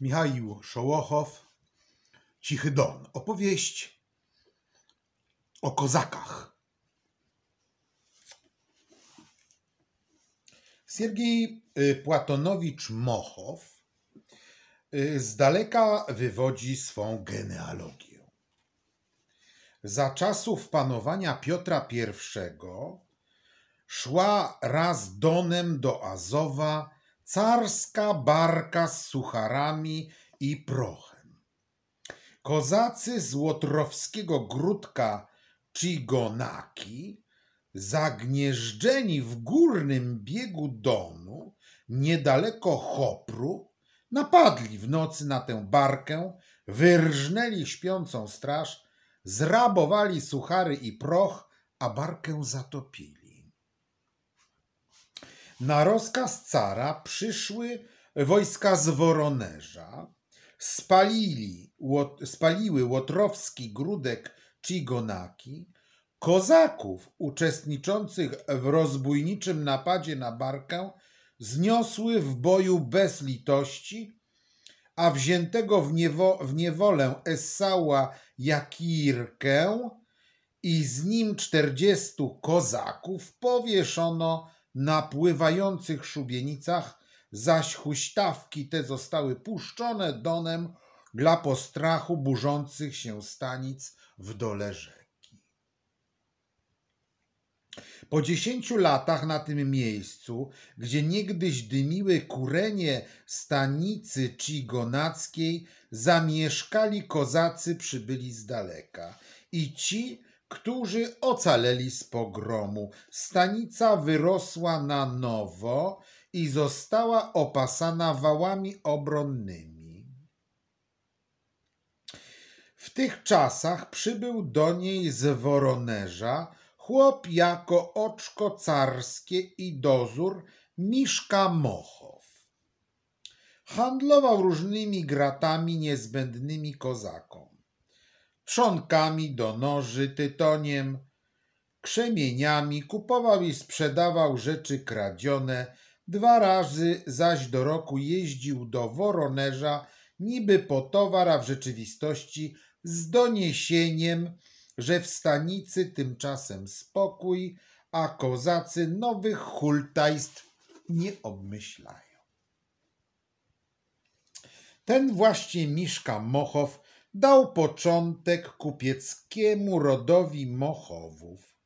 Michał Szołochow, Cichy Don. Opowieść o kozakach. Siergiej y, Płatonowicz Mochow y, z daleka wywodzi swą genealogię. Za czasów panowania Piotra I szła raz Donem do Azowa carska barka z sucharami i prochem. Kozacy z Łotrowskiego Gródka Chigonaki, zagnieżdżeni w górnym biegu Donu, niedaleko Chopru, napadli w nocy na tę barkę, wyrżnęli śpiącą straż, zrabowali suchary i proch, a barkę zatopili. Na rozkaz cara przyszły wojska z Woronerza, spalili, spaliły Łotrowski Grudek Chigonaki, kozaków uczestniczących w rozbójniczym napadzie na Barkę zniosły w boju bez litości, a wziętego w, niewo, w niewolę Esała Jakirkę i z nim czterdziestu kozaków powieszono na pływających szubienicach, zaś huśtawki te zostały puszczone donem dla postrachu burzących się stanic w dole rzeki. Po dziesięciu latach na tym miejscu, gdzie niegdyś dymiły kurenie stanicy Cigonackiej, zamieszkali kozacy przybyli z daleka i ci którzy ocaleli z pogromu. Stanica wyrosła na nowo i została opasana wałami obronnymi. W tych czasach przybył do niej z Woronerza chłop jako oczko carskie i dozór Miszka Mochow. Handlował różnymi gratami niezbędnymi kozakom trzonkami do noży, tytoniem, krzemieniami, kupował i sprzedawał rzeczy kradzione, dwa razy zaś do roku jeździł do Woronerza, niby po towar, a w rzeczywistości z doniesieniem, że w stanicy tymczasem spokój, a kozacy nowych hultajstw nie obmyślają. Ten właśnie Miszka Mochow dał początek kupieckiemu rodowi Mochowów.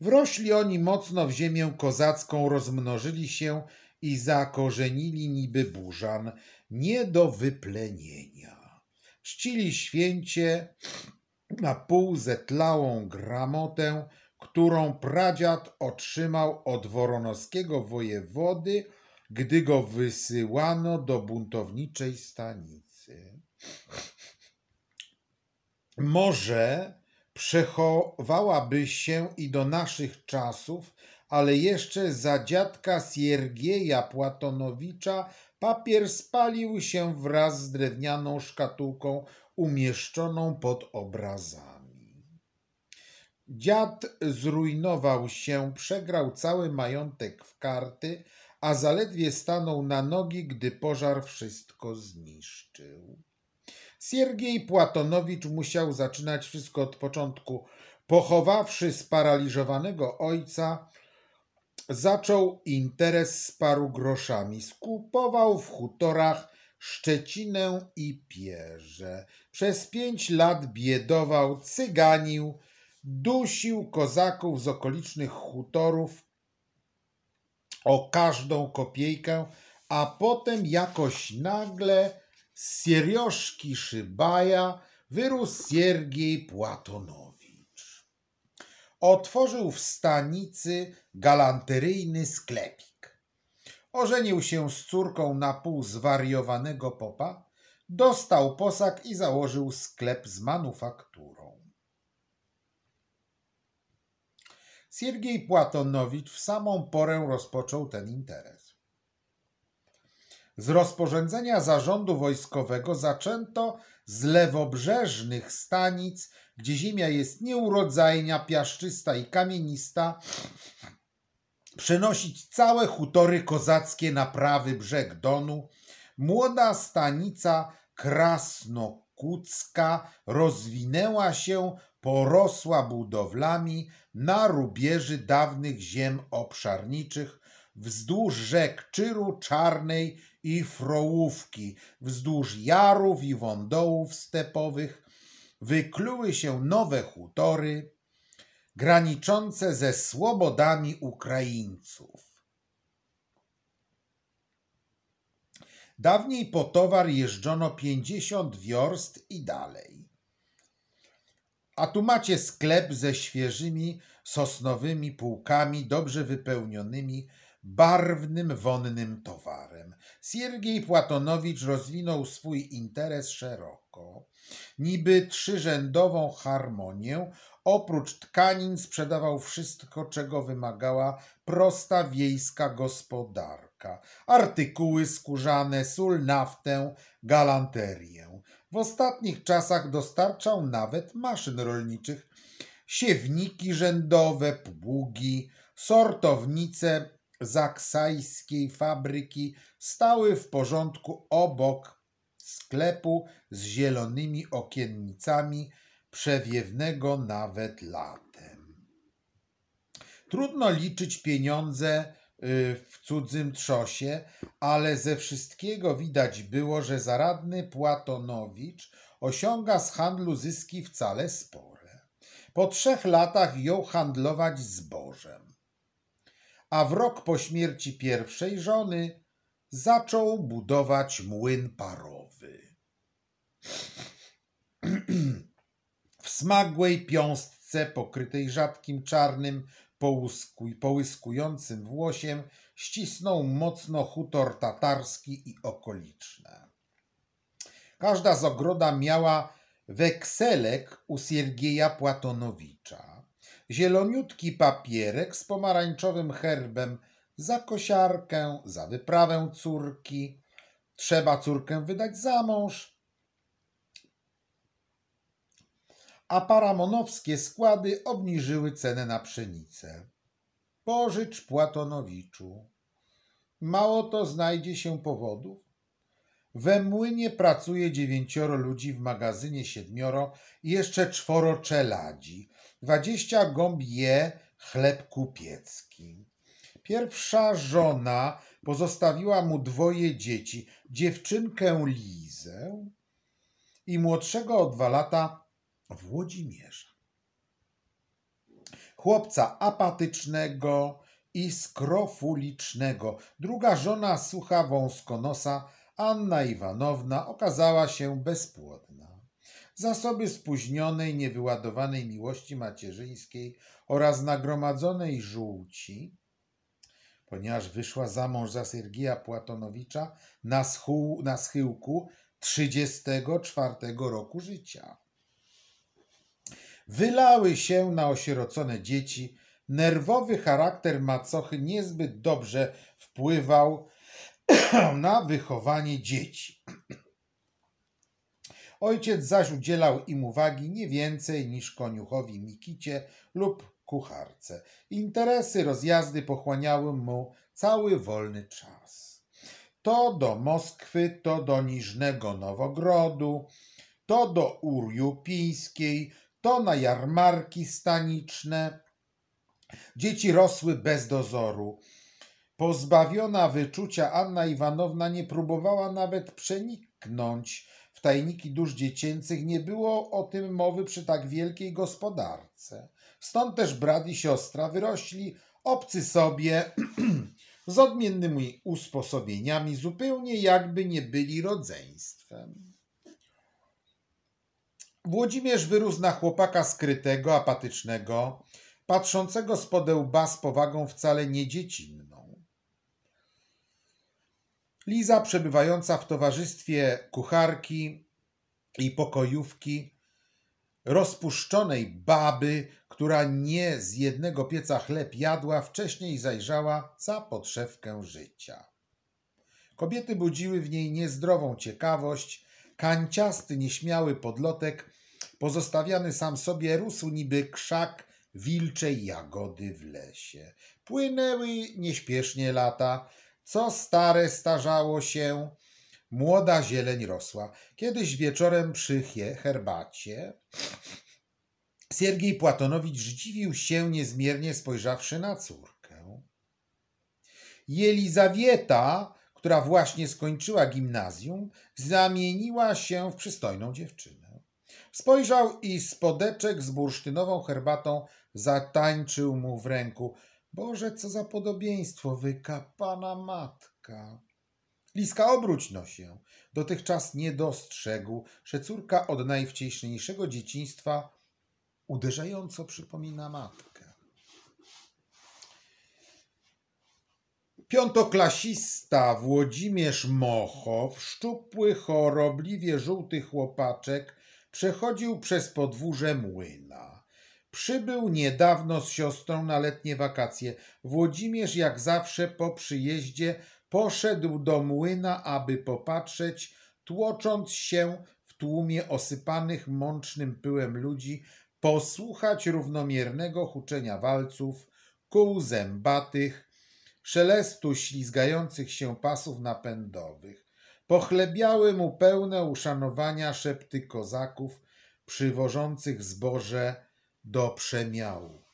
Wrośli oni mocno w ziemię kozacką, rozmnożyli się i zakorzenili niby burzan, nie do wyplenienia. Czcili święcie na pół zetlałą gramotę, którą pradziad otrzymał od woronowskiego wojewody, gdy go wysyłano do buntowniczej stanicy. Może przechowałaby się i do naszych czasów, ale jeszcze za dziadka Siergieja Płatonowicza papier spalił się wraz z drewnianą szkatułką umieszczoną pod obrazami. Dziad zrujnował się, przegrał cały majątek w karty, a zaledwie stanął na nogi, gdy pożar wszystko zniszczył. Siergiej Płatonowicz musiał zaczynać wszystko od początku. Pochowawszy sparaliżowanego ojca, zaczął interes z paru groszami. Skupował w hutorach Szczecinę i Pierze. Przez pięć lat biedował, cyganił, dusił kozaków z okolicznych hutorów o każdą kopiejkę, a potem jakoś nagle z Sierioszki Szybaja wyrósł Siergiej Płatonowicz. Otworzył w stanicy galanteryjny sklepik. Ożenił się z córką na pół zwariowanego popa, dostał posag i założył sklep z manufakturą. Siergiej Płatonowicz w samą porę rozpoczął ten interes. Z rozporządzenia zarządu wojskowego zaczęto z lewobrzeżnych stanic, gdzie ziemia jest nieurodzajnia, piaszczysta i kamienista, przenosić całe hutory kozackie na prawy brzeg Donu, Młoda stanica krasnokucka rozwinęła się, porosła budowlami na rubieży dawnych ziem obszarniczych, wzdłuż rzek Czyru, Czarnej i Frołówki, wzdłuż jarów i wądołów stepowych, wykluły się nowe hutory graniczące ze swobodami Ukraińców. Dawniej po towar jeżdżono 50 wiorst i dalej. A tu macie sklep ze świeżymi sosnowymi półkami, dobrze wypełnionymi barwnym, wonnym towarem. Siergiej Płatonowicz rozwinął swój interes szeroko. Niby trzyrzędową harmonię, oprócz tkanin sprzedawał wszystko, czego wymagała prosta wiejska gospodarka. Artykuły skórzane, sól, naftę, galanterię. W ostatnich czasach dostarczał nawet maszyn rolniczych, siewniki rzędowe, pługi, sortownice zaksajskiej fabryki stały w porządku obok sklepu z zielonymi okiennicami, przewiewnego nawet latem. Trudno liczyć pieniądze y, w cudzym trzosie, ale ze wszystkiego widać było, że zaradny Płatonowicz osiąga z handlu zyski wcale spore. Po trzech latach jął handlować zbożem a w rok po śmierci pierwszej żony zaczął budować młyn parowy. w smagłej piąstce pokrytej rzadkim czarnym połyskującym włosiem ścisnął mocno hutor tatarski i okoliczne. Każda z ogroda miała wekselek u Siergieja Płatonowicza zieloniutki papierek z pomarańczowym herbem za kosiarkę, za wyprawę córki. Trzeba córkę wydać za mąż. A paramonowskie składy obniżyły cenę na pszenicę. Pożycz Płatonowiczu. Mało to znajdzie się powodów. We młynie pracuje dziewięcioro ludzi, w magazynie siedmioro i jeszcze czworo czeladzi dwadzieścia gąb je chleb kupiecki. Pierwsza żona pozostawiła mu dwoje dzieci, dziewczynkę Lizę i młodszego o dwa lata Włodzimierza. Chłopca apatycznego i skrofulicznego. Druga żona sucha wąskonosa, Anna Iwanowna, okazała się bezpłodna zasoby spóźnionej, niewyładowanej miłości macierzyńskiej oraz nagromadzonej żółci, ponieważ wyszła za mąż za Sergija Płatonowicza na, schół, na schyłku 34 roku życia. Wylały się na osierocone dzieci, nerwowy charakter macochy niezbyt dobrze wpływał na wychowanie dzieci. Ojciec zaś udzielał im uwagi nie więcej niż koniuchowi Mikicie lub kucharce. Interesy, rozjazdy pochłaniały mu cały wolny czas. To do Moskwy, to do Niżnego Nowogrodu, to do Urjupińskiej, to na jarmarki staniczne. Dzieci rosły bez dozoru. Pozbawiona wyczucia Anna Iwanowna nie próbowała nawet przeniknąć tajniki dusz dziecięcych nie było o tym mowy przy tak wielkiej gospodarce. Stąd też brat i siostra wyrośli obcy sobie z odmiennymi usposobieniami, zupełnie jakby nie byli rodzeństwem. Włodzimierz wyrósł na chłopaka skrytego, apatycznego, patrzącego z podełba z powagą wcale nie dziecinną. Liza, przebywająca w towarzystwie kucharki i pokojówki, rozpuszczonej baby, która nie z jednego pieca chleb jadła, wcześniej zajrzała za podszewkę życia. Kobiety budziły w niej niezdrową ciekawość, kanciasty, nieśmiały podlotek, pozostawiany sam sobie, rósł niby krzak wilczej jagody w lesie. Płynęły nieśpiesznie lata, co stare starzało się, Młoda zieleń rosła. Kiedyś wieczorem przy herbacie Siergiej Płatonowicz zdziwił się niezmiernie spojrzawszy na córkę. Jelizawieta, która właśnie skończyła gimnazjum, zamieniła się w przystojną dziewczynę. Spojrzał i spodeczek z bursztynową herbatą zatańczył mu w ręku. Boże, co za podobieństwo, wykapana matka. Liska obróć no się. Dotychczas nie dostrzegł, że córka od najwcześniejszego dzieciństwa uderzająco przypomina matkę. Piątoklasista Włodzimierz Mochow, szczupły, chorobliwie żółty chłopaczek, przechodził przez podwórze młyna. Przybył niedawno z siostrą na letnie wakacje. Włodzimierz, jak zawsze po przyjeździe, poszedł do młyna, aby popatrzeć, tłocząc się w tłumie osypanych mącznym pyłem ludzi, posłuchać równomiernego huczenia walców, kół zębatych, szelestu ślizgających się pasów napędowych. Pochlebiały mu pełne uszanowania szepty kozaków przywożących zboże do przemiału.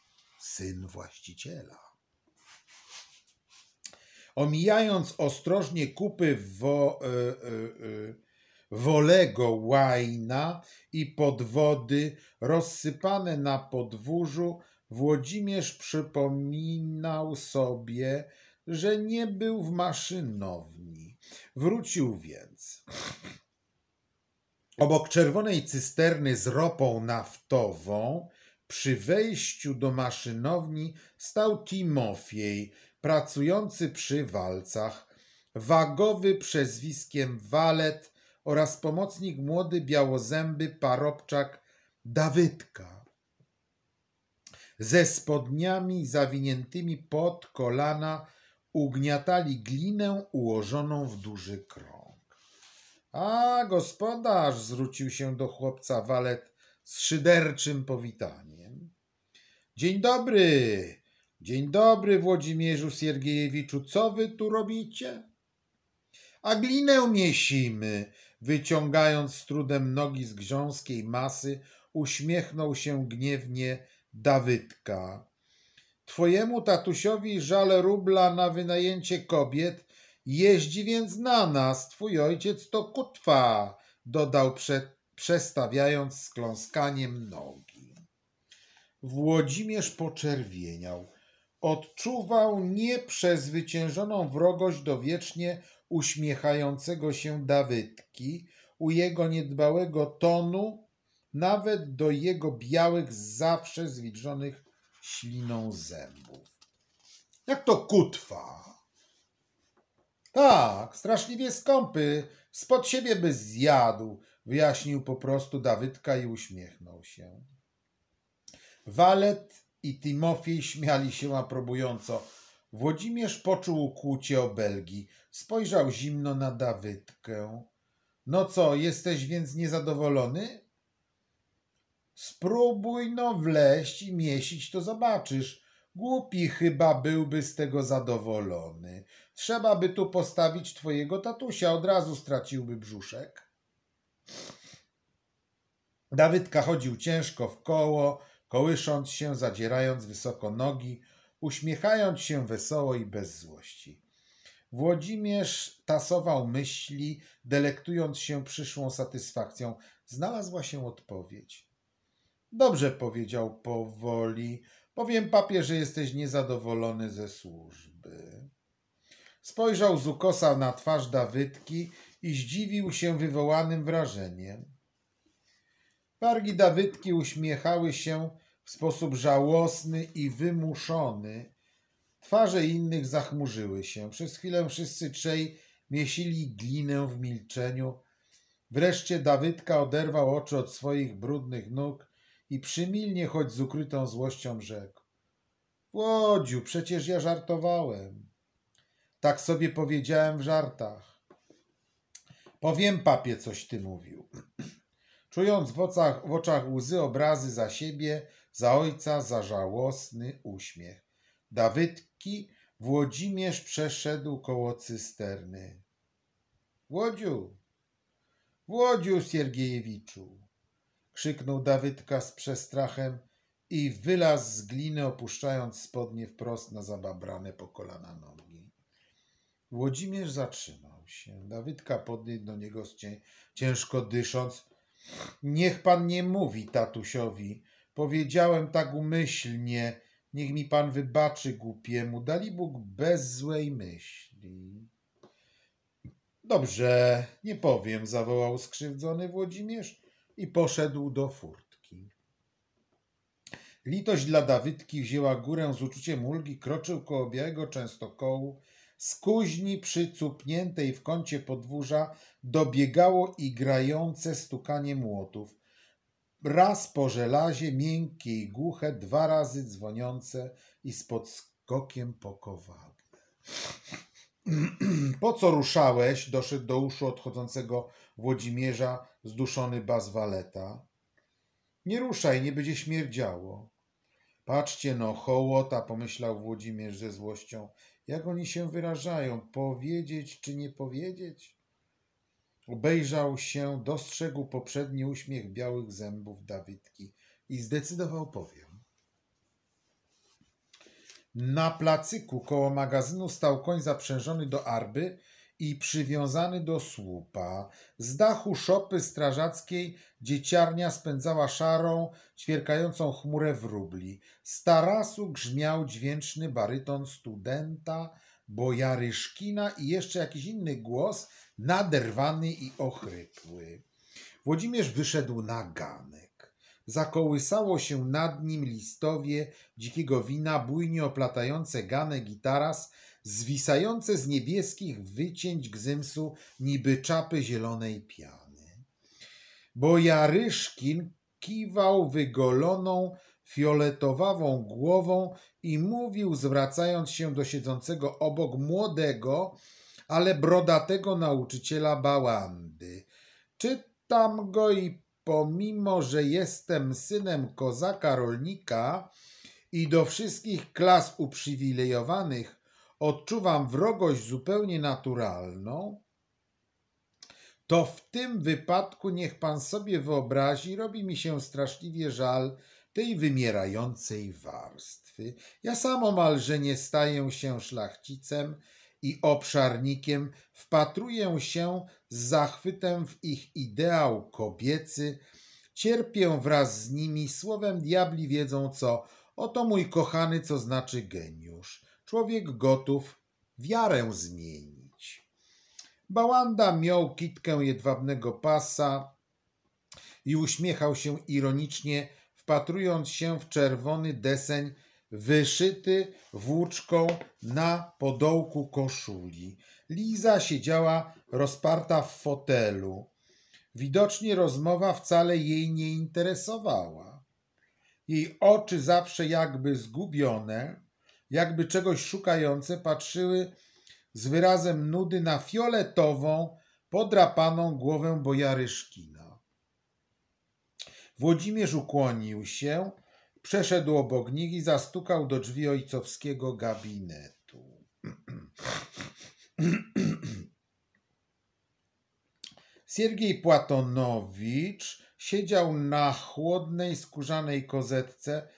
Syn właściciela. Omijając ostrożnie kupy wo, y, y, y, wolego łajna i podwody rozsypane na podwórzu, Włodzimierz przypominał sobie, że nie był w maszynowni. Wrócił więc. Obok czerwonej cysterny z ropą naftową, przy wejściu do maszynowni stał Timofiej, pracujący przy walcach, wagowy przezwiskiem Walet oraz pomocnik młody białozęby parobczak Dawydka ze spodniami zawiniętymi pod kolana ugniatali glinę ułożoną w duży krąg. A, gospodarz, zwrócił się do chłopca walet z szyderczym powitaniem. Dzień dobry, dzień dobry, Włodzimierzu Siergiejewiczu, co wy tu robicie? A glinę miesimy, wyciągając z trudem nogi z grząskiej masy, uśmiechnął się gniewnie Dawydka. Twojemu tatusiowi żal rubla na wynajęcie kobiet, jeździ więc na nas, twój ojciec to kutwa, dodał prze, przestawiając z kląskaniem nogi. Włodzimierz poczerwieniał. Odczuwał nieprzezwyciężoną wrogość do wiecznie uśmiechającego się Dawydki, u jego niedbałego tonu, nawet do jego białych, zawsze zwilżonych śliną zębów. Jak to kutwa? Tak, straszliwie skąpy, spod siebie by zjadł, wyjaśnił po prostu Dawydka i uśmiechnął się. Walet i Timofiej śmiali się aprobująco. Włodzimierz poczuł kłucie obelgi. Spojrzał zimno na Dawydkę. No co, jesteś więc niezadowolony? Spróbuj no wleść i miesić, to zobaczysz. Głupi chyba byłby z tego zadowolony. Trzeba by tu postawić twojego tatusia, od razu straciłby brzuszek. Dawydka chodził ciężko w koło, kołysząc się, zadzierając wysoko nogi, uśmiechając się wesoło i bez złości. Włodzimierz tasował myśli, delektując się przyszłą satysfakcją. Znalazła się odpowiedź. Dobrze powiedział powoli. Powiem papie, że jesteś niezadowolony ze służby. Spojrzał z ukosa na twarz Dawydki i zdziwił się wywołanym wrażeniem. Wargi Dawydki uśmiechały się w sposób żałosny i wymuszony. Twarze innych zachmurzyły się. Przez chwilę wszyscy trzej miesili glinę w milczeniu. Wreszcie Dawydka oderwał oczy od swoich brudnych nóg i przymilnie, choć z ukrytą złością rzekł. Włodziu, przecież ja żartowałem. Tak sobie powiedziałem w żartach. Powiem papie, coś ty mówił. Czując w oczach, w oczach łzy obrazy za siebie, za ojca, za żałosny uśmiech. Dawydki Włodzimierz przeszedł koło cysterny. Łodziu! Łodziu Siergiejewiczu! krzyknął Dawydka z przestrachem i wylazł z gliny, opuszczając spodnie wprost na zababrane po kolana nogi. Włodzimierz zatrzymał się. Dawydka podniósł do niego ciężko dysząc. Niech pan nie mówi tatusiowi. Powiedziałem tak umyślnie. Niech mi pan wybaczy głupiemu. Dali Bóg bez złej myśli. Dobrze, nie powiem, zawołał skrzywdzony Włodzimierz i poszedł do furtki. Litość dla Dawydki wzięła górę z uczuciem ulgi, kroczył koło białego częstokołu, z kuźni przycupniętej w kącie podwórza dobiegało i grające stukanie młotów. Raz po żelazie, miękkie i głuche, dwa razy dzwoniące i z podskokiem po. Po co ruszałeś? Doszedł do uszu odchodzącego Włodzimierza zduszony bas. Nie ruszaj, nie będzie śmierdziało. Patrzcie no, hołota, pomyślał Włodzimierz ze złością. Jak oni się wyrażają? Powiedzieć czy nie powiedzieć? Obejrzał się, dostrzegł poprzedni uśmiech białych zębów Dawidki i zdecydował powiem. Na placyku koło magazynu stał koń zaprzężony do arby i przywiązany do słupa. Z dachu szopy strażackiej dzieciarnia spędzała szarą, ćwierkającą chmurę wróbli. Z tarasu grzmiał dźwięczny baryton studenta, bojary Szkina i jeszcze jakiś inny głos, naderwany i ochrypły. Włodzimierz wyszedł na ganek. Zakołysało się nad nim listowie dzikiego wina, bujnie oplatające ganek i taras, zwisające z niebieskich wycięć gzymsu niby czapy zielonej piany. Bo Jaryszkin kiwał wygoloną, fioletowawą głową i mówił, zwracając się do siedzącego obok młodego, ale brodatego nauczyciela Bałandy. Czytam go i pomimo, że jestem synem kozaka rolnika i do wszystkich klas uprzywilejowanych odczuwam wrogość zupełnie naturalną, to w tym wypadku niech pan sobie wyobrazi, robi mi się straszliwie żal tej wymierającej warstwy. Ja sam omalże nie staję się szlachcicem i obszarnikiem, wpatruję się z zachwytem w ich ideał kobiecy, cierpię wraz z nimi, słowem diabli wiedzą co, oto mój kochany, co znaczy geniusz człowiek gotów wiarę zmienić. Bałanda miał kitkę jedwabnego pasa i uśmiechał się ironicznie, wpatrując się w czerwony deseń wyszyty włóczką na podołku koszuli. Liza siedziała rozparta w fotelu. Widocznie rozmowa wcale jej nie interesowała. Jej oczy zawsze jakby zgubione jakby czegoś szukające, patrzyły z wyrazem nudy na fioletową, podrapaną głowę bojary Szkina. Włodzimierz ukłonił się, przeszedł obok nich i zastukał do drzwi ojcowskiego gabinetu. Siergiej Płatonowicz siedział na chłodnej, skórzanej kozetce,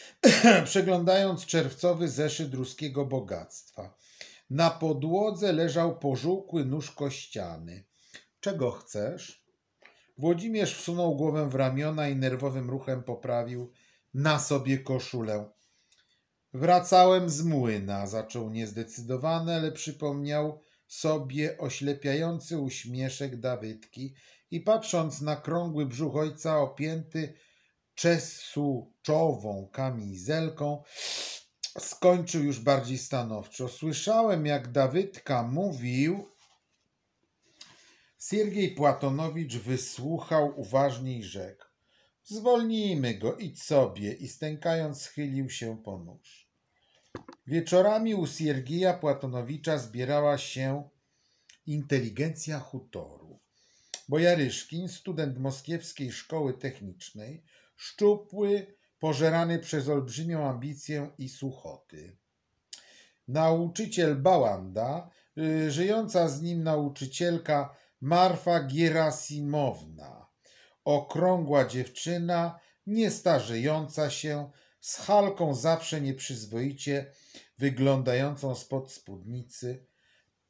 przeglądając czerwcowy zeszyt ruskiego bogactwa. Na podłodze leżał pożółkły nóż kościany. Czego chcesz? Włodzimierz wsunął głowę w ramiona i nerwowym ruchem poprawił na sobie koszulę. Wracałem z młyna, zaczął niezdecydowany, ale przypomniał sobie oślepiający uśmieszek Dawydki i patrząc na krągły brzuch ojca opięty czesuczową kamizelką, skończył już bardziej stanowczo. Słyszałem, jak Dawydka mówił. Siergiej Płatonowicz wysłuchał uważnie i rzekł. Zwolnijmy go, idź sobie. I stękając schylił się po nóż. Wieczorami u Siergija Płatonowicza zbierała się inteligencja hutoru. Bo Jaryszkin, student moskiewskiej szkoły technicznej, szczupły, pożerany przez olbrzymią ambicję i suchoty. Nauczyciel Bałanda, y, żyjąca z nim nauczycielka Marfa Gierasimowna. Okrągła dziewczyna, niestarzejąca się, z halką zawsze nieprzyzwoicie wyglądającą spod spódnicy,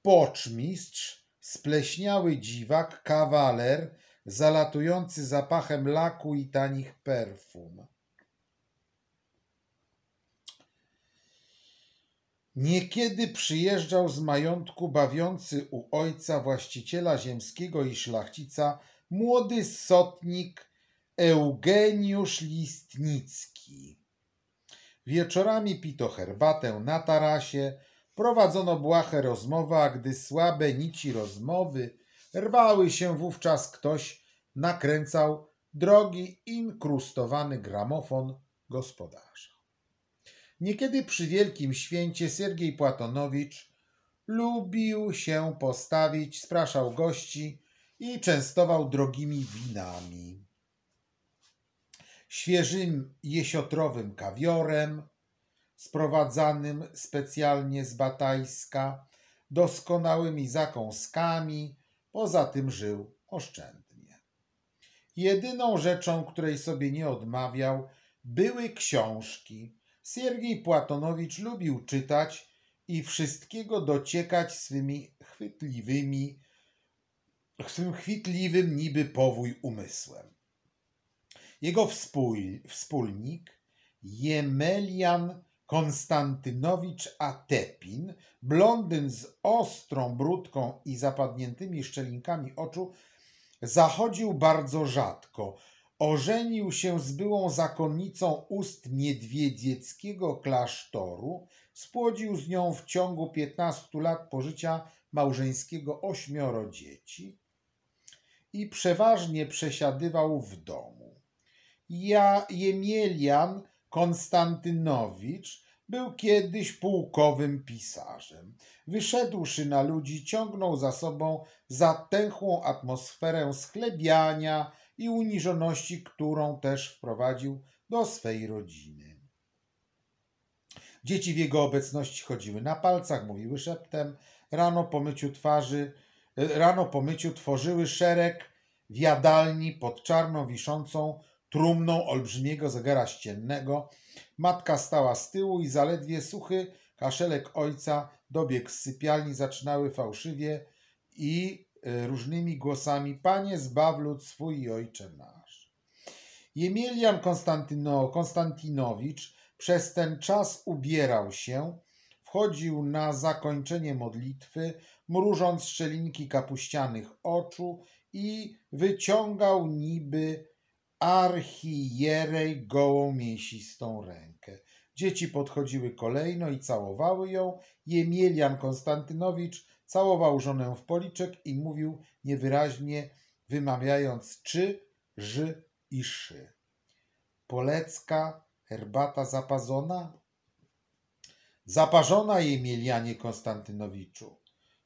poczmistrz, spleśniały dziwak, kawaler, zalatujący zapachem laku i tanich perfum. Niekiedy przyjeżdżał z majątku bawiący u ojca właściciela ziemskiego i szlachcica młody sotnik Eugeniusz Listnicki. Wieczorami pito herbatę na tarasie, prowadzono błahe rozmowy, a gdy słabe nici rozmowy rwały się wówczas ktoś nakręcał drogi inkrustowany gramofon gospodarza. Niekiedy przy wielkim święcie Siergiej Płatonowicz lubił się postawić, spraszał gości i częstował drogimi winami. Świeżym jesiotrowym kawiorem, sprowadzanym specjalnie z Batajska, doskonałymi zakąskami, poza tym żył oszczędnie. Jedyną rzeczą, której sobie nie odmawiał, były książki. Siergiej Płatonowicz lubił czytać i wszystkiego dociekać swymi chwytliwymi, swym chwytliwym niby powój umysłem. Jego wspólnik, Jemelian Konstantynowicz Atepin, blondyn z ostrą brudką i zapadniętymi szczelinkami oczu, zachodził bardzo rzadko. Ożenił się z byłą zakonnicą ust niedźwiedzieckiego klasztoru, spłodził z nią w ciągu piętnastu lat pożycia małżeńskiego ośmioro dzieci i przeważnie przesiadywał w domu. Ja, Jemielian Konstantynowicz był kiedyś pułkowym pisarzem. Wyszedłszy na ludzi, ciągnął za sobą zatęchłą atmosferę schlebiania i uniżoności, którą też wprowadził do swej rodziny. Dzieci w jego obecności chodziły na palcach, mówiły szeptem. Rano po myciu twarzy, rano po myciu tworzyły szereg w jadalni pod czarną wiszącą trumną olbrzymiego zegara ściennego. Matka stała z tyłu i zaledwie suchy kaszelek ojca dobiegł z sypialni, zaczynały fałszywie i e, różnymi głosami Panie zbaw lud swój i Ojcze nasz. Jemelian Konstantyno, Konstantynowicz przez ten czas ubierał się, wchodził na zakończenie modlitwy, mrużąc szczelinki kapuścianych oczu i wyciągał niby archierej gołą mięsistą rękę. Dzieci podchodziły kolejno i całowały ją. Jemielian Konstantynowicz całował żonę w policzek i mówił niewyraźnie, wymawiając czy, ży i szy. Polecka, herbata zapazona? Zaparzona Jemielianie Konstantynowiczu.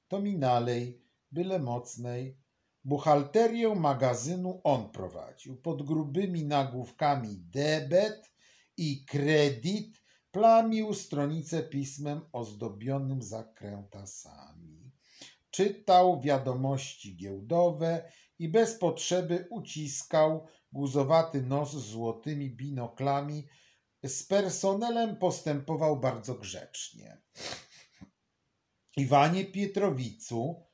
To mi nalej, byle mocnej, Buchalterię magazynu on prowadził. Pod grubymi nagłówkami debet i kredyt plamił stronicę pismem ozdobionym zakrętasami. Czytał wiadomości giełdowe i bez potrzeby uciskał guzowaty nos z złotymi binoklami. Z personelem postępował bardzo grzecznie. Iwanie Pietrowicu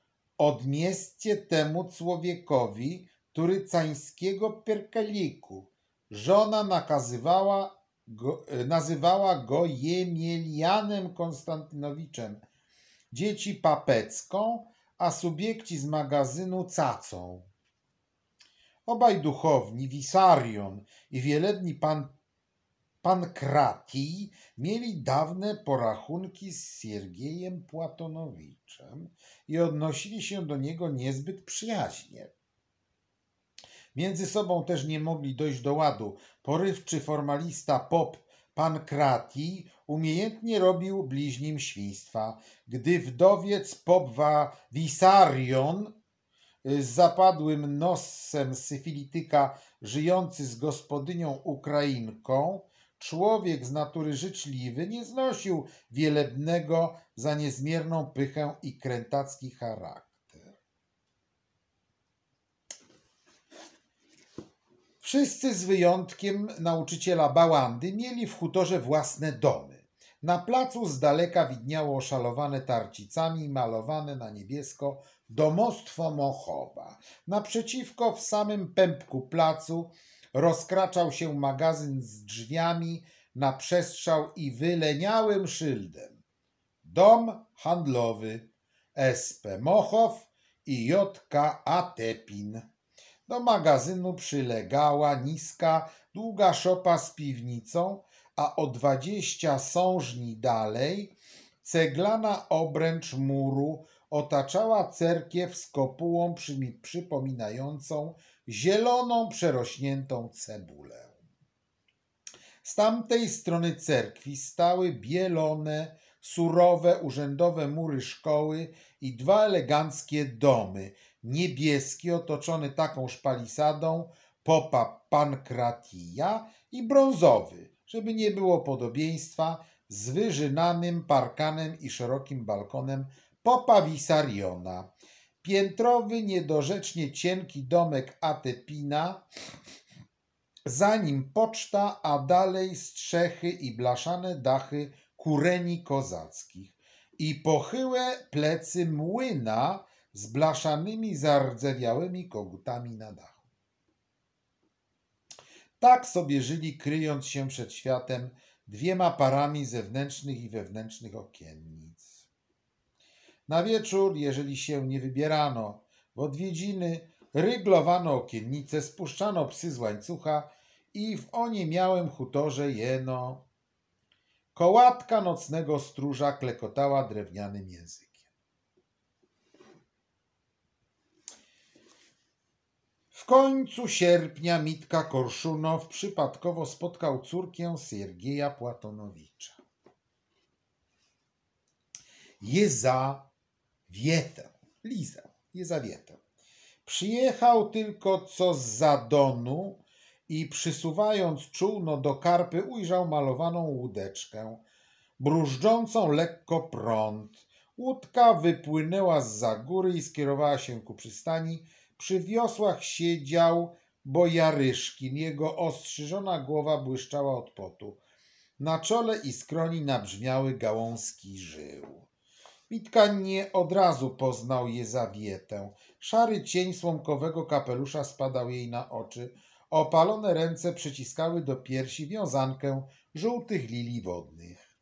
Odmieście temu człowiekowi, który cańskiego perkeliku. Żona nakazywała go, e, nazywała go Jemielianem Konstantynowiczem, dzieci papecką, a subiekci z magazynu cacą. Obaj duchowni, Wisarion i wieledni pan Pankratij mieli dawne porachunki z Siergiejem Płatonowiczem i odnosili się do niego niezbyt przyjaźnie. Między sobą też nie mogli dojść do ładu. Porywczy formalista pop Pankratij umiejętnie robił bliźnim świństwa. Gdy wdowiec Popwa Wisarion z zapadłym nosem syfilityka żyjący z gospodynią Ukrainką Człowiek z natury życzliwy nie znosił wielebnego za niezmierną pychę i krętacki charakter. Wszyscy z wyjątkiem nauczyciela Bałandy mieli w hutorze własne domy. Na placu z daleka widniało oszalowane tarcicami malowane na niebiesko domostwo Mochowa. Naprzeciwko w samym pępku placu rozkraczał się magazyn z drzwiami na przestrzał i wyleniałym szyldem. Dom handlowy SP Mochow i JK Atepin. Do magazynu przylegała niska, długa szopa z piwnicą, a o dwadzieścia sążni dalej ceglana obręcz muru otaczała cerkiew z kopułą przypominającą zieloną, przerośniętą cebulę. Z tamtej strony cerkwi stały bielone, surowe, urzędowe mury szkoły i dwa eleganckie domy, niebieski otoczony taką szpalisadą popa Pankratija i brązowy, żeby nie było podobieństwa z wyżynanym parkanem i szerokim balkonem popa Wisariona. Piętrowy, niedorzecznie cienki domek Atepina, za nim poczta, a dalej strzechy i blaszane dachy kureni kozackich i pochyłe plecy młyna z blaszanymi, zardzewiałymi kogutami na dachu. Tak sobie żyli, kryjąc się przed światem dwiema parami zewnętrznych i wewnętrznych okiennic. Na wieczór, jeżeli się nie wybierano w odwiedziny, ryglowano okiennice, spuszczano psy z łańcucha i w oniemiałym hutorze jeno. Kołatka nocnego stróża klekotała drewnianym językiem. W końcu sierpnia Mitka Korszunow przypadkowo spotkał córkę Siergieja Płatonowicza. Jezawietę, Lizę, Jezawietę. Przyjechał tylko co z Zadonu i przysuwając czółno do karpy ujrzał malowaną łódeczkę, brużdżącą lekko prąd. Łódka wypłynęła z za góry i skierowała się ku przystani, przy wiosłach siedział bojaryszkin, jego ostrzyżona głowa błyszczała od potu. Na czole i skroni nabrzmiały gałązki żył. Witka nie od razu poznał je. Szary cień słomkowego kapelusza spadał jej na oczy. Opalone ręce przyciskały do piersi wiązankę żółtych lilii wodnych.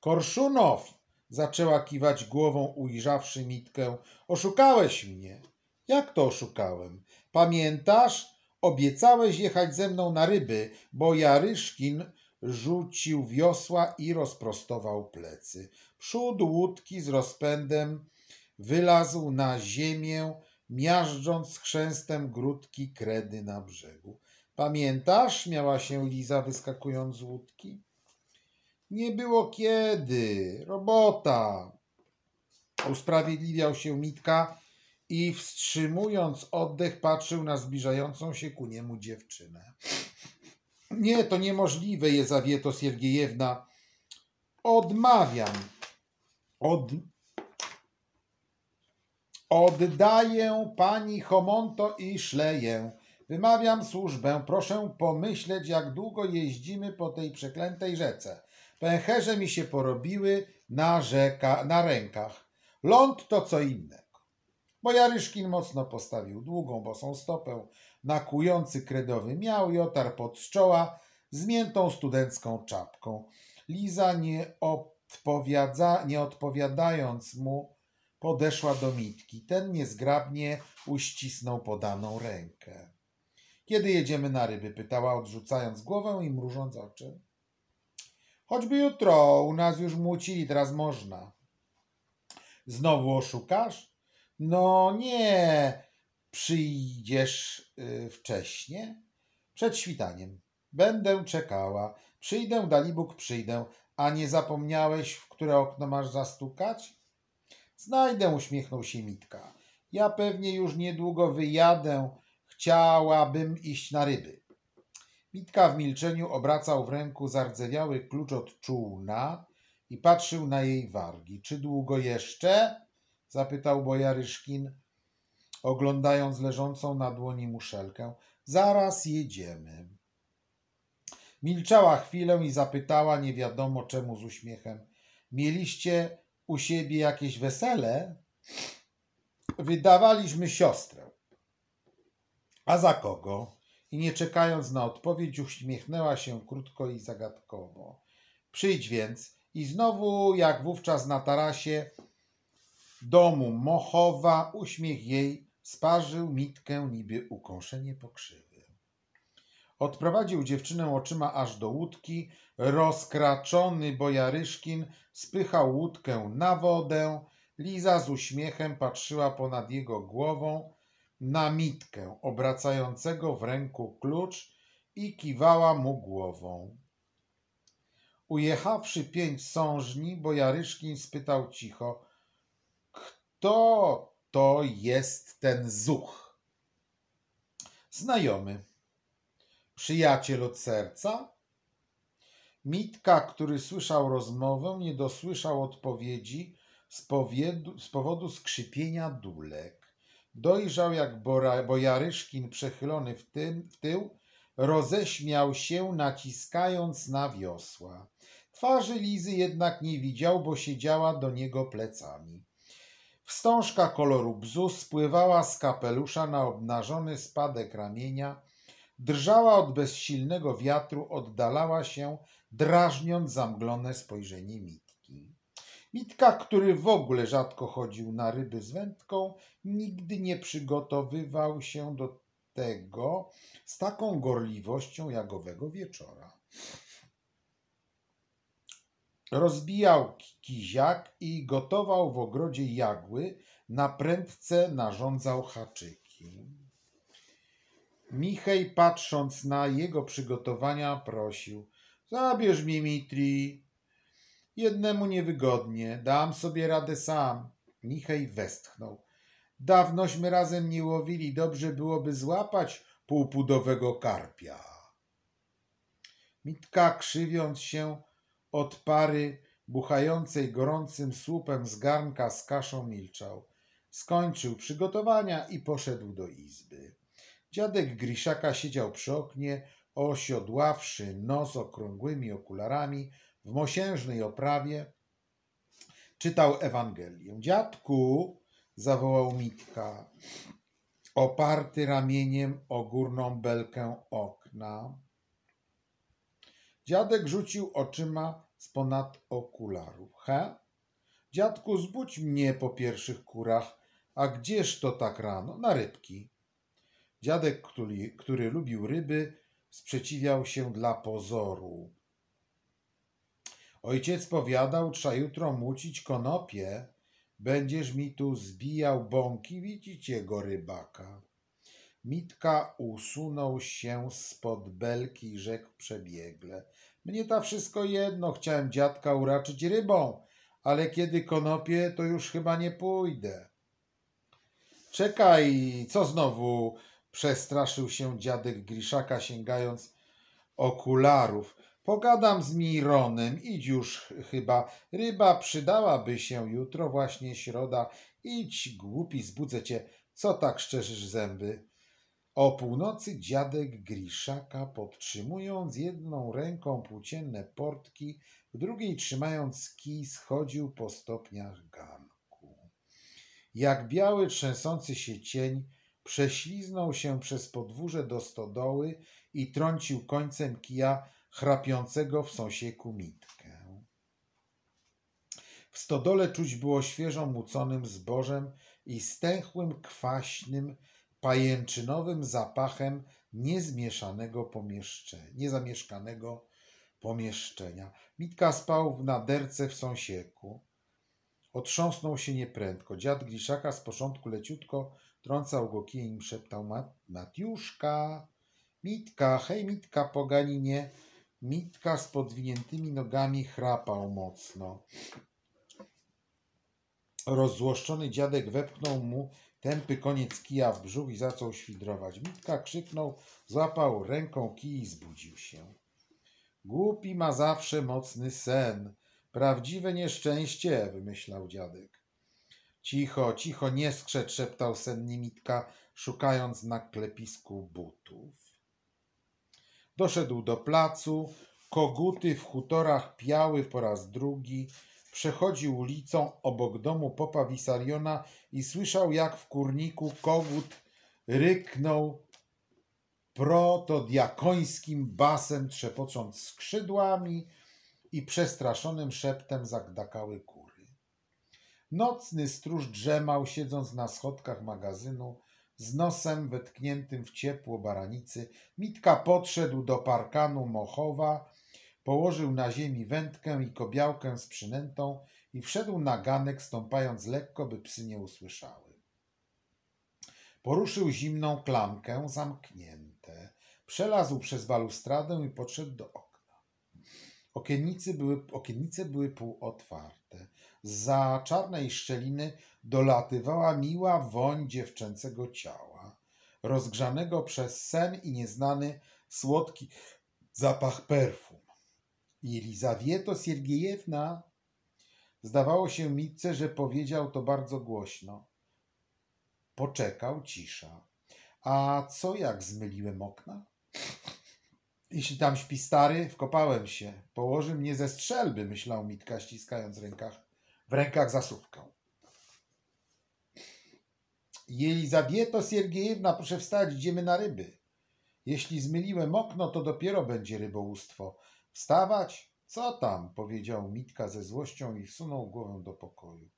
Korszunow! Zaczęła kiwać głową, ujrzawszy mitkę. Oszukałeś mnie. Jak to oszukałem? Pamiętasz? Obiecałeś jechać ze mną na ryby, bo Jaryszkin rzucił wiosła i rozprostował plecy. Przód łódki z rozpędem wylazł na ziemię, miażdżąc chrzęstem grudki kredy na brzegu. Pamiętasz? Miała się Liza, wyskakując z łódki. Nie było kiedy. Robota. Usprawiedliwiał się Mitka i wstrzymując oddech patrzył na zbliżającą się ku niemu dziewczynę. Nie, to niemożliwe, Jezawieto Siergiejewna. Odmawiam. Od... Oddaję pani Homonto i szleję. Wymawiam służbę. Proszę pomyśleć, jak długo jeździmy po tej przeklętej rzece. Pęcherze mi się porobiły na, rzeka, na rękach. Ląd to co innego. Bojaryszkin mocno postawił długą, bosą stopę na kujący kredowy miał i otarł pod czoła zmiętą studencką czapką. Liza, nie, odpowiada, nie odpowiadając mu, podeszła do Mitki. Ten niezgrabnie uścisnął podaną rękę. Kiedy jedziemy na ryby? pytała, odrzucając głowę i mrużąc oczy. Choćby jutro, u nas już mucili, teraz można. Znowu oszukasz? No nie, przyjdziesz yy, wcześnie? Przed świtaniem. Będę czekała. Przyjdę, dalibóg przyjdę. A nie zapomniałeś, w które okno masz zastukać? Znajdę, uśmiechnął się Mitka. Ja pewnie już niedługo wyjadę. Chciałabym iść na ryby. Mitka w milczeniu obracał w ręku zardzewiały klucz od czółna i patrzył na jej wargi. Czy długo jeszcze? zapytał bojaryszkin, oglądając leżącą na dłoni muszelkę. Zaraz jedziemy. Milczała chwilę i zapytała nie wiadomo czemu z uśmiechem. Mieliście u siebie jakieś wesele? Wydawaliśmy siostrę. A za kogo? I nie czekając na odpowiedź, uśmiechnęła się krótko i zagadkowo. Przyjdź więc. I znowu, jak wówczas na tarasie domu Mochowa, uśmiech jej sparzył mitkę niby ukąszenie pokrzywy. Odprowadził dziewczynę oczyma aż do łódki. Rozkraczony bojaryszkin spychał łódkę na wodę. Liza z uśmiechem patrzyła ponad jego głową na mitkę obracającego w ręku klucz i kiwała mu głową. Ujechawszy pięć sążni, bojaryszkin spytał cicho, kto to jest ten zuch? Znajomy. Przyjaciel od serca? Mitka, który słyszał rozmowę, nie dosłyszał odpowiedzi z, z powodu skrzypienia dulek. Dojrzał, jak bora, bojaryszkin przechylony w, tym, w tył, roześmiał się, naciskając na wiosła. Twarzy Lizy jednak nie widział, bo siedziała do niego plecami. Wstążka koloru bzu spływała z kapelusza na obnażony spadek ramienia, drżała od bezsilnego wiatru, oddalała się, drażniąc zamglone spojrzenie Mitki. Mitka, który w ogóle rzadko chodził na ryby z wędką, nigdy nie przygotowywał się do tego z taką gorliwością jagowego wieczora. Rozbijał kiziak i gotował w ogrodzie jagły, na prędce narządzał haczyki. Michej, patrząc na jego przygotowania, prosił: Zabierz mi Mitri. Jednemu niewygodnie, dam sobie radę sam. Michej westchnął. Dawnośmy razem nie łowili, dobrze byłoby złapać półpudowego karpia. Mitka, krzywiąc się od pary buchającej gorącym słupem z garnka z kaszą, milczał. Skończył przygotowania i poszedł do izby. Dziadek Griszaka siedział przy oknie, osiodławszy nos okrągłymi okularami w mosiężnej oprawie. Czytał Ewangelię. Dziadku, zawołał Mitka, oparty ramieniem o górną belkę okna. Dziadek rzucił oczyma z ponad okularów. He? Dziadku, zbudź mnie po pierwszych kurach. A gdzież to tak rano? Na rybki. Dziadek, który, który lubił ryby, sprzeciwiał się dla pozoru. Ojciec powiadał, trzeba jutro mucić konopie. Będziesz mi tu zbijał bąki, widzicie go rybaka. Mitka usunął się spod belki i rzekł przebiegle. Mnie ta wszystko jedno, chciałem dziadka uraczyć rybą, ale kiedy konopie, to już chyba nie pójdę. Czekaj, co znowu? Przestraszył się dziadek Griszaka, sięgając okularów. Pogadam z Mironem, idź już chyba. Ryba przydałaby się jutro, właśnie środa. Idź, głupi, zbudzę cię. Co tak szczerzysz zęby? O północy dziadek Griszaka, podtrzymując jedną ręką płócienne portki, w drugiej trzymając kij, schodził po stopniach ganku. Jak biały, trzęsący się cień, prześliznął się przez podwórze do stodoły i trącił końcem kija chrapiącego w sąsieku mitkę. W stodole czuć było świeżo muconym zbożem i stęchłym, kwaśnym, pajęczynowym zapachem niezmieszanego pomieszczenia, niezamieszkanego pomieszczenia. Mitka spał w naderce w sąsieku. Otrząsnął się nieprędko. Dziad Gliszaka z początku leciutko trącał go kijem i szeptał Mat Matiuszka, Mitka, hej Mitka po ganinie. Mitka z podwiniętymi nogami chrapał mocno. Rozzłoszczony dziadek wepchnął mu tępy koniec kija w brzuch i zaczął świdrować. Mitka krzyknął, złapał ręką kij i zbudził się. Głupi ma zawsze mocny sen. Prawdziwe nieszczęście, wymyślał dziadek. Cicho, cicho, nie skrzecz, szeptał senny Mitka, szukając na klepisku butów. Doszedł do placu, koguty w hutorach piały po raz drugi, przechodził ulicą obok domu popa Wisariona i słyszał, jak w kurniku kogut ryknął protodiakońskim basem, trzepocząc skrzydłami i przestraszonym szeptem zagdakały kury. Nocny stróż drzemał, siedząc na schodkach magazynu, z nosem wetkniętym w ciepło baranicy. Mitka podszedł do parkanu Mochowa, położył na ziemi wędkę i kobiałkę z przynętą i wszedł na ganek, stąpając lekko, by psy nie usłyszały. Poruszył zimną klamkę, zamknięte. Przelazł przez balustradę i podszedł do okna. Okiennice były, okiennice były półotwarte. Za czarnej szczeliny dolatywała miła woń dziewczęcego ciała, rozgrzanego przez sen i nieznany, słodki zapach perfum. Jelizawieto Siergiejewna. Zdawało się Mitce, że powiedział to bardzo głośno. Poczekał, cisza. A co jak zmyliłem okna? Jeśli tam śpi stary, wkopałem się. Położy mnie ze strzelby, myślał Mitka, ściskając rękach, w rękach zasówkę. Jelizawieto Siergiejewna, proszę wstać, idziemy na ryby. Jeśli zmyliłem okno, to dopiero będzie rybołówstwo. Wstawać? Co tam? powiedział Mitka ze złością i wsunął głowę do pokoju.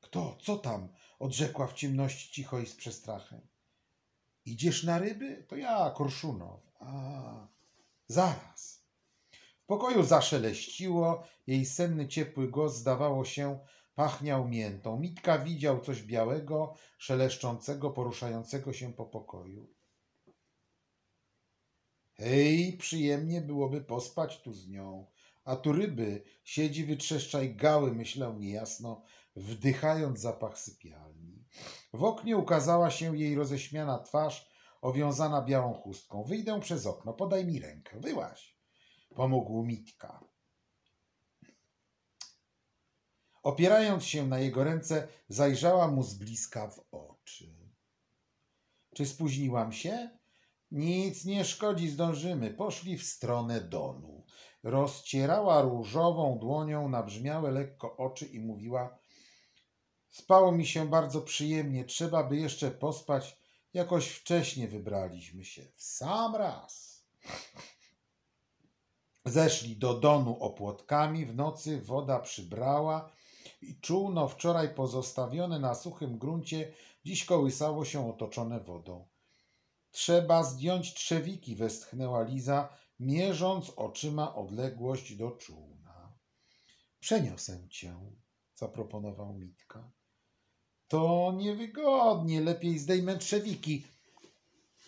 Kto? Co tam? odrzekła w ciemności cicho i z przestrachem. Idziesz na ryby? To ja, Korszunow. A, zaraz. W pokoju zaszeleściło, jej senny, ciepły głos, zdawało się, pachniał miętą. Mitka widział coś białego, szeleszczącego, poruszającego się po pokoju. Hej, przyjemnie byłoby pospać tu z nią, a tu ryby, siedzi wytrzeszczaj gały, myślał niejasno, wdychając zapach sypialni. W oknie ukazała się jej roześmiana twarz, owiązana białą chustką. Wyjdę przez okno, podaj mi rękę, wyłaś. Pomógł Mitka. Opierając się na jego ręce, zajrzała mu z bliska w oczy. Czy spóźniłam się? Nic nie szkodzi, zdążymy. Poszli w stronę donu. Rozcierała różową dłonią nabrzmiałe lekko oczy i mówiła Spało mi się bardzo przyjemnie, trzeba by jeszcze pospać. Jakoś wcześnie wybraliśmy się. W sam raz. Zeszli do donu opłotkami, w nocy woda przybrała i czółno wczoraj pozostawione na suchym gruncie dziś kołysało się otoczone wodą. Trzeba zdjąć trzewiki, westchnęła Liza, mierząc oczyma odległość do czółna. Przeniosę cię, zaproponował Mitka. To niewygodnie, lepiej zdejmę trzewiki.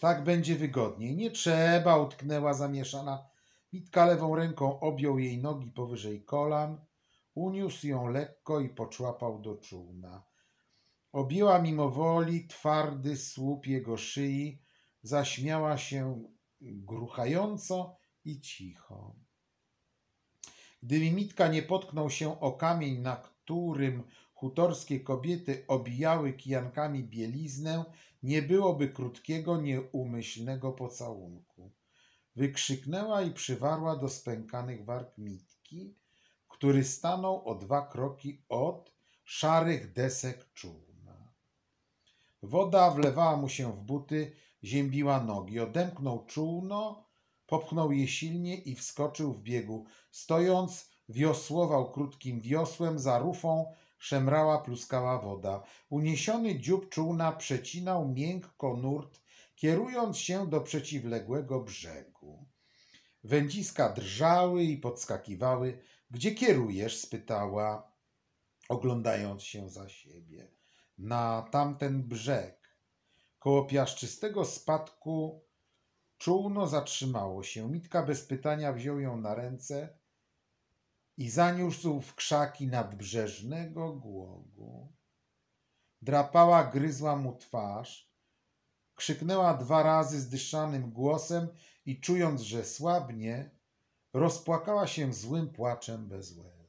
Tak będzie wygodniej. Nie trzeba, utknęła zamieszana. Mitka lewą ręką objął jej nogi powyżej kolan, uniósł ją lekko i poczłapał do czółna. Objęła mimowoli twardy słup jego szyi, zaśmiała się gruchająco i cicho. Gdyby Mitka nie potknął się o kamień, na którym hutorskie kobiety obijały kijankami bieliznę, nie byłoby krótkiego, nieumyślnego pocałunku. Wykrzyknęła i przywarła do spękanych warg Mitki, który stanął o dwa kroki od szarych desek czółna. Woda wlewała mu się w buty, ziębiła nogi. Odemknął czółno, popchnął je silnie i wskoczył w biegu. Stojąc, wiosłował krótkim wiosłem, za rufą szemrała pluskała woda. Uniesiony dziób czółna przecinał miękko nurt, kierując się do przeciwległego brzegu. Wędziska drżały i podskakiwały. Gdzie kierujesz? spytała, oglądając się za siebie. Na tamten brzeg. Koło piaszczystego spadku czółno zatrzymało się. Mitka bez pytania wziął ją na ręce i zaniósł w krzaki nadbrzeżnego głogu. drapała, gryzła mu twarz. Krzyknęła dwa razy zdyszanym głosem i czując, że słabnie, rozpłakała się złym płaczem bez łez.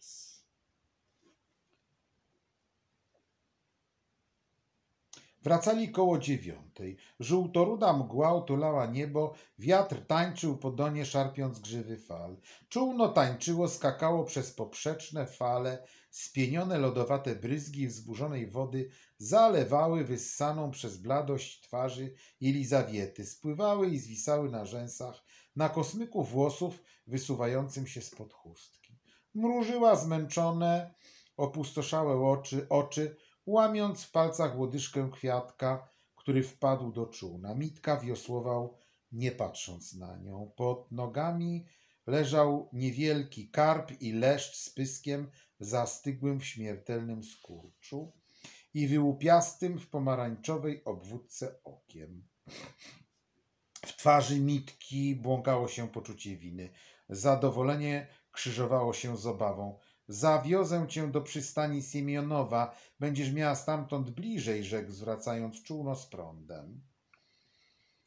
Wracali koło dziewiątej. Żółtoruda mgła otulała niebo, wiatr tańczył po donie, szarpiąc grzywy fal. Czółno tańczyło, skakało przez poprzeczne fale, spienione lodowate bryzgi wzburzonej wody zalewały wyssaną przez bladość twarzy Elizawiety, spływały i zwisały na rzęsach, na kosmyku włosów wysuwającym się spod chustki. Mrużyła zmęczone, opustoszałe oczy, oczy łamiąc w palcach łodyżkę kwiatka, który wpadł do czółna. Mitka wiosłował, nie patrząc na nią. Pod nogami leżał niewielki karp i leszcz z pyskiem zastygłym w śmiertelnym skurczu i wyłupiastym w pomarańczowej obwódce okiem. W twarzy Mitki błąkało się poczucie winy. Zadowolenie krzyżowało się z obawą. Zawiozę cię do przystani Siemionowa, będziesz miała stamtąd bliżej, rzekł, zwracając czółno z prądem.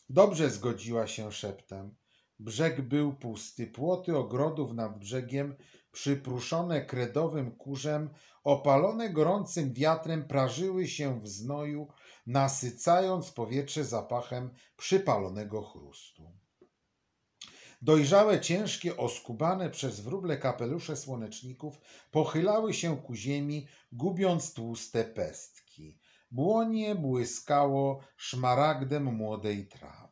Dobrze zgodziła się szeptem. Brzeg był pusty, płoty ogrodów nad brzegiem, przypruszone kredowym kurzem, opalone gorącym wiatrem, prażyły się w znoju, nasycając powietrze zapachem przypalonego chrustu. Dojrzałe, ciężkie, oskubane przez wróble kapelusze słoneczników pochylały się ku ziemi, gubiąc tłuste pestki. Błonie błyskało szmaragdem młodej trawy.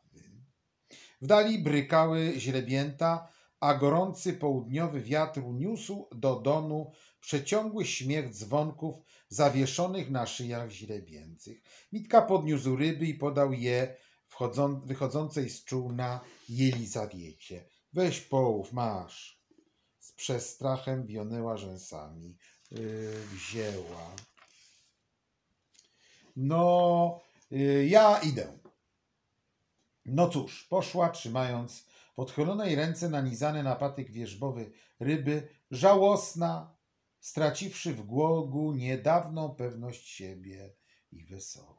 W dali brykały źrebięta, a gorący południowy wiatr niósł do donu przeciągły śmiech dzwonków zawieszonych na szyjach źrebięcych. Mitka podniósł ryby i podał je wychodzącej z czółna Jelizawiecie. Weź połów, masz. Z przestrachem wionęła rzęsami. Yy, wzięła. No, yy, ja idę. No cóż, poszła, trzymając w odchylonej ręce nanizane na patyk wierzbowy ryby, żałosna, straciwszy w głogu niedawną pewność siebie i wesoła.